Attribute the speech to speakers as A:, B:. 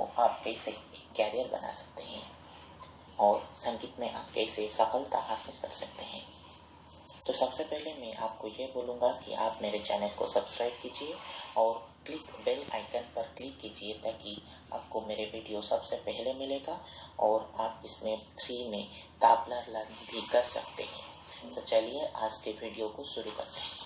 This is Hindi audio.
A: आप कैसे एक कैरियर बना सकते हैं और संगीत में आप कैसे सफलता हासिल कर सकते हैं। तो सबसे पहले मैं आपको ये बोलूँगा कि आप मेरे चैनल को सब्सक्राइब कीजिए और क्लिक बेल आइकन पर क्लिक कीजिए ताकि आपको मेरे वीडियो सबसे पहले मिलेगा और आप इसमें फ्री में ताबला लर्न भी कर सकते हैं। तो चलिए आज के वीडियो को शुरू करते हैं।